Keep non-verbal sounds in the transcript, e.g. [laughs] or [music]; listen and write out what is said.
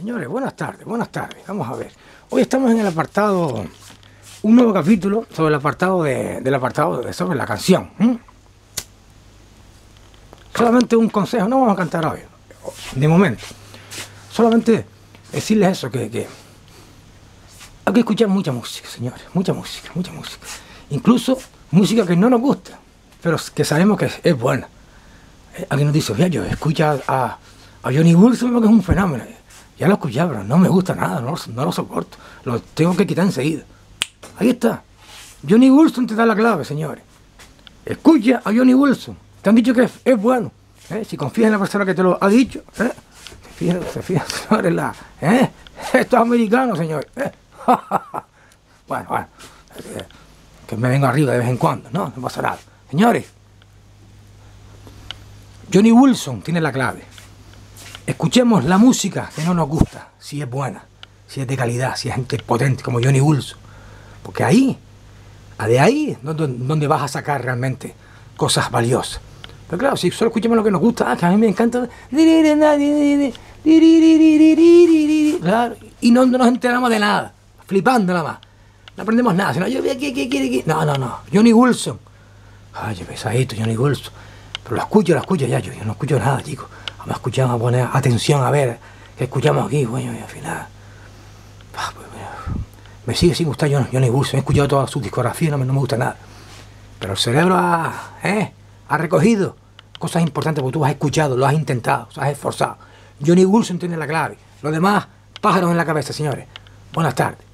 Señores, buenas tardes, buenas tardes. Vamos a ver. Hoy estamos en el apartado, un nuevo capítulo sobre el apartado de, del apartado de, sobre la canción. Solamente un consejo, no vamos a cantar hoy, de momento. Solamente decirles eso, que, que hay que escuchar mucha música, señores, mucha música, mucha música. Incluso música que no nos gusta, pero que sabemos que es, buena. Eh, alguien nos dice, oye, yo escucha a, a Johnny Wilson, que es un fenómeno. Ya lo escuché, pero no me gusta nada, no, no lo soporto. Lo tengo que quitar enseguida. Ahí está. Johnny Wilson te da la clave, señores. Escucha a Johnny Wilson. Te han dicho que es, bueno. ¿eh? Si confías en la persona que te lo ha dicho, ¿eh? se fían, [laughs] señores, la, ¿eh? Esto es señores. ¿eh? [laughs] bueno, bueno. Que me vengo arriba de vez en cuando, ¿no? No pasa nada. Señores, Johnny Wilson tiene la clave. Escuchemos la música que no nos gusta, si es buena, si es de calidad, si es gente potente como Johnny Wilson. Porque ahí, de ahí, donde, vas a sacar realmente cosas valiosas. Pero claro, si solo escuchamos lo que nos gusta, ah, que a mí me encanta. y no, nos enteramos de nada, flipando nada más. No aprendemos nada, sino yo, No, no, no. Johnny Wilson. Ay, pesadito, Johnny Wilson. Pero lo escucho, lo escucho ya, yo, yo no escucho nada, chicos. Vamos a escuchar, vamos a poner atención a ver qué escuchamos aquí, bueno, y al final. Pues, me sigue sin gustar Johnny Wilson. He escuchado toda su discografía, no me, no me gusta nada. Pero el cerebro ha, ¿eh? ha recogido cosas importantes porque tú has escuchado, lo has intentado, lo has esforzado. Johnny Wilson tiene la clave. Los demás, pájaros en la cabeza, señores. Buenas tardes.